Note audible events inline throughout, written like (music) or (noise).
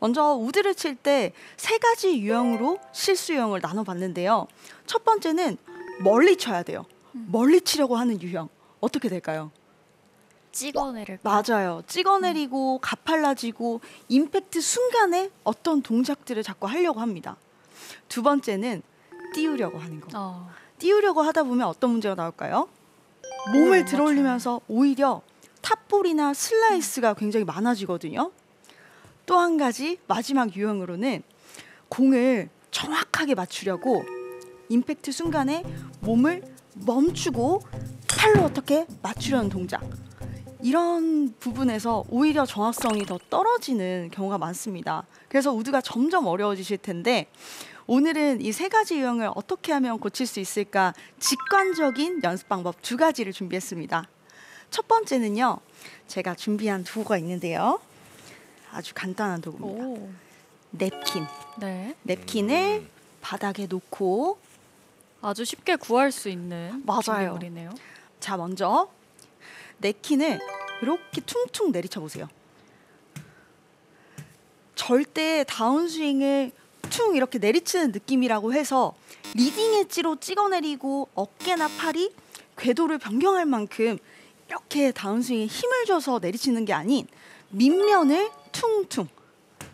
먼저 우드를 칠 때 세 가지 유형으로 실수 유형을 나눠봤는데요. 첫 번째는 멀리 쳐야 돼요. 멀리 치려고 하는 유형 어떻게 될까요? 찍어내릴 맞아요. 찍어내리고 가팔라지고 임팩트 순간에 어떤 동작들을 자꾸 하려고 합니다. 두 번째는 띄우려고 하는 거. 어. 띄우려고 하다 보면 어떤 문제가 나올까요? 오, 몸을. 들어올리면서 오히려 top ball이나 슬라이스가 굉장히 많아지거든요. 또 한 가지 마지막 유형으로는 공을 정확하게 맞추려고 임팩트 순간에 몸을 멈추고 팔로 어떻게 맞추려는 동작. 이런 부분에서 오히려 정확성이 더 떨어지는 경우가 많습니다. 그래서 우드가 점점 어려워지실 텐데 오늘은 이 세 가지 유형을 어떻게 하면 고칠 수 있을까 직관적인 연습 방법 두 가지를 준비했습니다. 첫 번째는요. 제가 준비한 도구가 있는데요. 아주 간단한 도구입니다. 오. 냅킨. 네. 냅킨을 바닥에 놓고 아주 쉽게 구할 수 있는 맞아요. 준비물이네요. 자 먼저 냅킨을 이렇게 퉁퉁 내리쳐 보세요. 절대 다운스윙을 퉁 이렇게 내리치는 느낌이라고 해서 leading edge로 찍어내리고 어깨나 팔이 궤도를 변경할 만큼 이렇게 다운스윙에 힘을 줘서 내리치는 게 아닌 밑면을 퉁퉁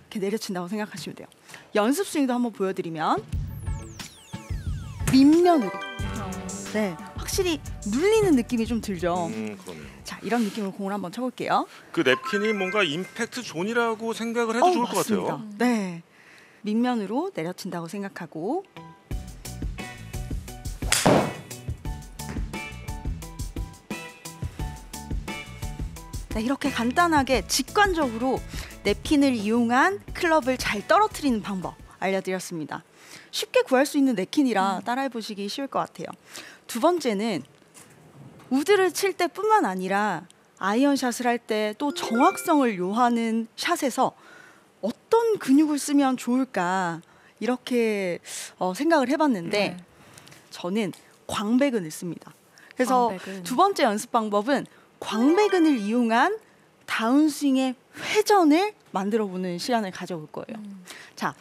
이렇게 내려친다고 생각하시면 돼요. 연습 스윙도 한번 보여드리면 밑면으로 네, 확실히 눌리는 느낌이 좀 들죠. 음. 자, 이런 느낌으로 공을 한번 쳐볼게요. 그 냅킨이 뭔가 impact zone이라고 생각을 해도 어우, 좋을 것 맞습니다. 같아요. 네, 밑면으로 내려친다고 생각하고 네, 이렇게 간단하게 직관적으로 냅킨을 이용한 클럽을 잘 떨어뜨리는 방법 알려드렸습니다. 쉽게 구할 수 있는 냅킨이라 따라해 보시기 쉬울 것 같아요. 두 번째는 우드를 칠 때뿐만 아니라 아이언샷을 할 때 또 정확성을 요하는 샷에서 어떤 근육을 쓰면 좋을까 이렇게 어, 생각을 해봤는데 네. 저는 광배근을 씁니다. 그래서 광배근. 두 번째 연습 방법은 광배근을 이용한 다운스윙의 회전을 만들어 보는 시간을 가져볼 거예요. 음. 자,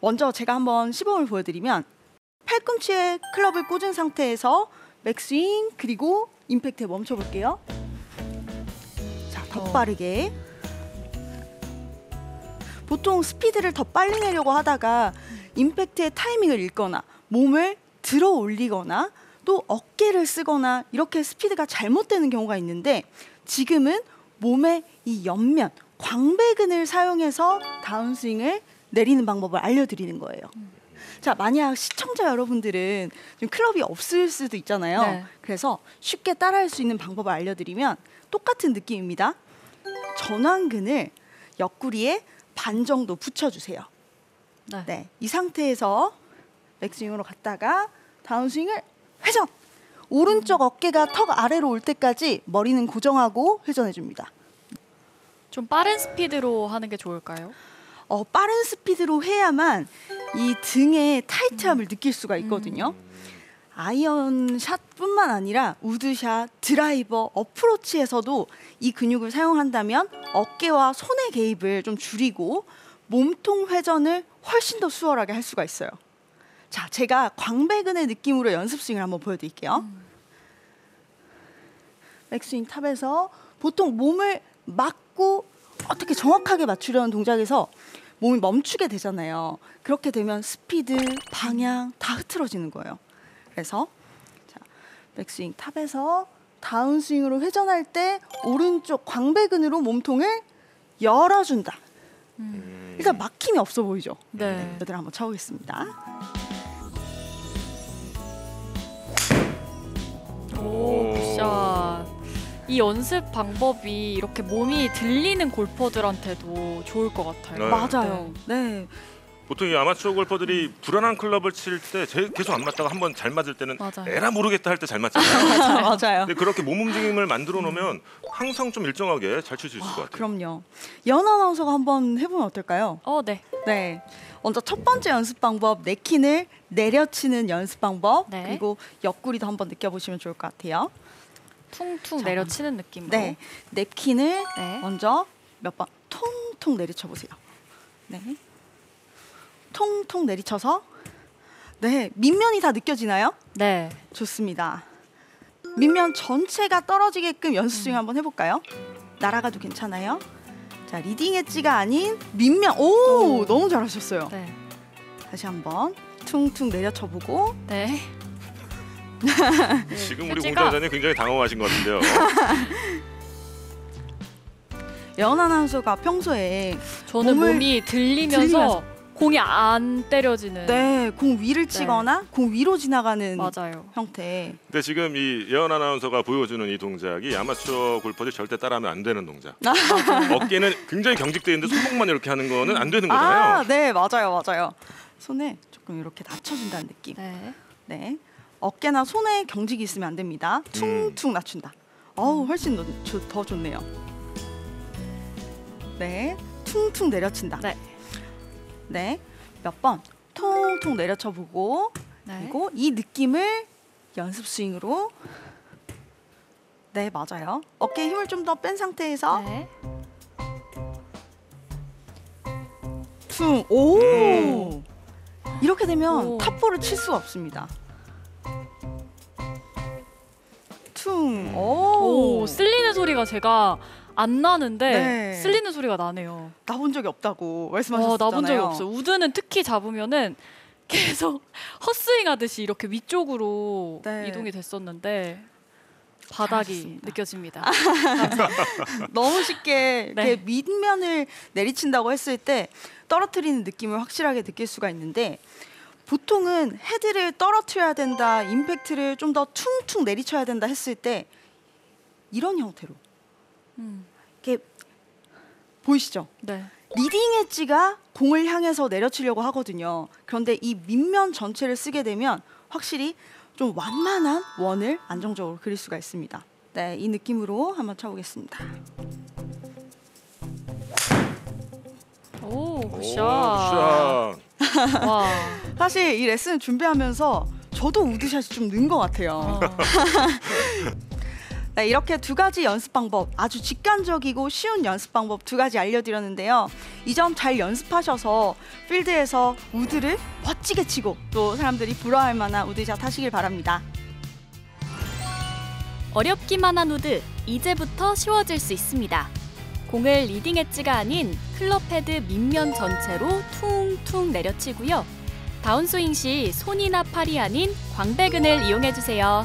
먼저 제가 한번 시범을 보여드리면 팔꿈치에 클럽을 꽂은 상태에서 백스윙 그리고 임팩트에 멈춰 볼게요. 자, 더 어. 빠르게. 보통 스피드를 더 빨리 내려고 하다가 임팩트의 타이밍을 잃거나 몸을 들어 올리거나 또 어깨를 쓰거나 이렇게 스피드가 잘못되는 경우가 있는데 지금은 몸의 이 옆면 광배근을 사용해서 다운스윙을 내리는 방법을 알려드리는 거예요. 자, 만약 시청자 여러분들은 좀 클럽이 없을 수도 있잖아요. 네. 그래서 쉽게 따라할 수 있는 방법을 알려드리면 똑같은 느낌입니다. 전완근을 옆구리에 반 정도 붙여주세요. 네. 네, 이 상태에서 백스윙으로 갔다가 다운스윙을 회전. 오른쪽 어깨가 턱 아래로 올 때까지 머리는 고정하고 회전해 줍니다. 좀 빠른 스피드로 하는 게 좋을까요? 어, 빠른 스피드로 해야만 이 등의 타이트함을 느낄 수가 있거든요. 아이언샷뿐만 아니라 우드샷, 드라이버, 어프로치에서도 이 근육을 사용한다면 어깨와 손의 개입을 좀 줄이고 몸통 회전을 훨씬 더 수월하게 할 수가 있어요. 자, 제가 광배근의 느낌으로 연습 스윙을 한번 보여드릴게요. 백스윙 top에서 보통 몸을 막고 어떻게 정확하게 맞추려는 동작에서 몸이 멈추게 되잖아요. 그렇게 되면 스피드, 방향 다 흐트러지는 거예요. 그래서 자, 백스윙 top에서 다운스윙으로 회전할 때 오른쪽 광배근으로 몸통을 열어준다. 음. 일단 막힘이 없어 보이죠? 네. 여들 한번 쳐보겠습니다. 오, good shot. 이 연습 방법이 이렇게 몸이 들리는 골퍼들한테도 좋을 것 같아요. 네. 맞아요. 네. 보통 이 아마추어 골퍼들이 불안한 클럽을 칠 때 계속 안 맞다가 한 번 잘 맞을 때는 맞아요. 에라 모르겠다 할 때 잘 맞잖아요. (laughs) 맞아요. 근데 그렇게 몸 움직임을 만들어 놓으면 항상 좀 일정하게 잘 칠 수 있을 것 와, 같아요. 그럼요. 연 아나운서가 한번 해보면 어떨까요? 어, 네. 네. 먼저 첫 번째 연습 방법 네킨을 내려치는 연습 방법 네. 그리고 옆구리도 한번 느껴보시면 좋을 것 같아요. 퉁퉁 자, 내려치는 느낌으로. 네, 냅킨을 네. 먼저 몇 번 통통 내리쳐 보세요. 네. 통통 내리쳐서 네, 밑면이 다 느껴지나요? 네. 좋습니다. 밑면 전체가 떨어지게끔 연습 스윙 한번 해볼까요? 날아가도 괜찮아요? 자, leading edge가 아닌 밑면. 오, 오. 너무 잘하셨어요. 네. 다시 한번 퉁퉁 내려쳐보고. 네. (laughs) 지금 우리 공자자님 굉장히 당황하신 것 같은데요. (laughs) 예언 아나운서가 평소에 저는 몸이 들리면서, 들리면서. 공이 안 때려지는. 네, 공 위를 치거나 공 위로 지나가는 맞아요. 형태. 근데 지금 이 예언 아나운서가 보여주는 이 동작이 아마추어 골퍼들이 절대 따라하면 안 되는 동작. (laughs) 어깨는 굉장히 경직돼 있는데 손목만 이렇게 하는 거는 안 되는 거잖아요. 아, 네, 맞아요, 맞아요. 손에 조금 이렇게 낮춰준다는 느낌. 네. 네, 어깨나 손에 경직이 있으면 안 됩니다. 퉁퉁 낮춘다. 어우, 훨씬 더, 좋- 더 좋네요. 네, 퉁퉁 내려친다. 네. 네, 몇 번 통통 내려쳐 보고 네. 그리고 이 느낌을 연습 스윙으로 네, 맞아요. 어깨에 힘을 좀 더 뺀 상태에서 네. 퉁. 오! 음. 이렇게 되면 오. 탑볼을 칠 수가 없습니다. 퉁. 오. 오, 쓸리는 소리가 제가 안 나는데 네. 쓸리는 소리가 나네요. 나본 적이 없다고 와, 말씀하셨잖아요. 나본 적이 없어요. 우드는 특히 잡으면은 계속 (laughs) 헛스윙 하듯이 이렇게 위쪽으로 네. 이동이 됐었는데 바닥이 잘하셨습니다. 느껴집니다. (laughs) 너무 쉽게 네. 이렇게 밑면을 내리친다고 했을 때 떨어뜨리는 느낌을 확실하게 느낄 수가 있는데 보통은 헤드를 떨어뜨려야 된다, 임팩트를 좀 더 퉁퉁 내리쳐야 된다 했을 때 이런 형태로 음, 이렇게 보이시죠? 네. leading edge가 공을 향해서 내려치려고 하거든요. 그런데 이 밑면 전체를 쓰게 되면 확실히 좀 완만한 원을 안정적으로 그릴 수가 있습니다. 네, 이 느낌으로 한번 쳐보겠습니다. 오, 오, good shot. good shot. 와. (laughs) 사실 이 레슨 준비하면서 저도 우드샷이 좀 는 것 같아요. (laughs) 어. 네, 이렇게 두 가지 연습 방법, 아주 직관적이고 쉬운 연습 방법 두 가지 알려드렸는데요. 이 점 잘 연습하셔서 필드에서 우드를 멋지게 치고 또 사람들이 부러워할 만한 우드샷 하시길 바랍니다. 어렵기만 한 우드 이제부터 쉬워질 수 있습니다. 공을 leading edge가 아닌 클럽 헤드 밑면 전체로 퉁퉁 내려치고요. 다운스윙 시 손이나 팔이 아닌 광배근을 이용해 주세요.